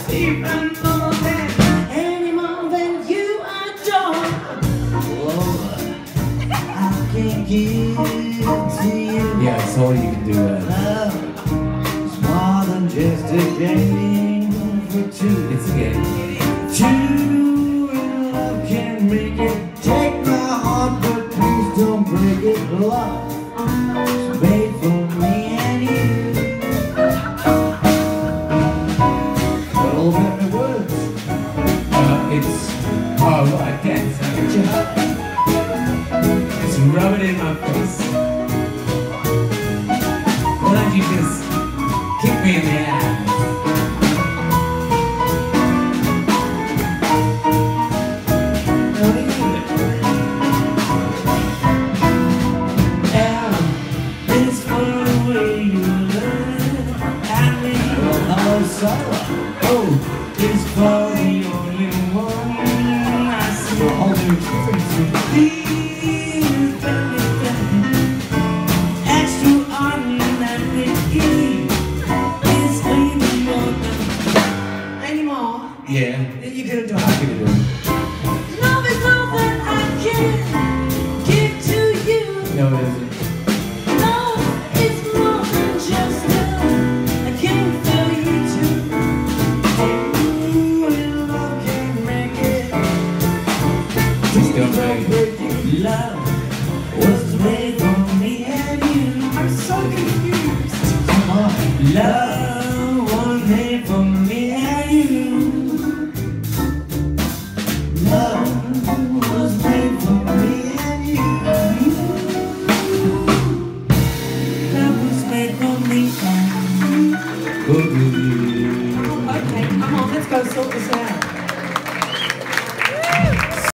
Yeah, I saw you can do that. Love is more than just a game for two. It's a game. Two in love can make it. Take my heart, but please don't break it. Love Well, Sarah. Oh, it's for the only one I see. A whole new experience. Please, baby, baby. Extraordinary. It's even more than anymore. Yeah. Then you could do I it. can do your. Love was made for me and you. I'm so confused. Come on. Love was made for me and you. Love was made for me and you. Love was made for me and you. Okay, come on, let's go sort this out.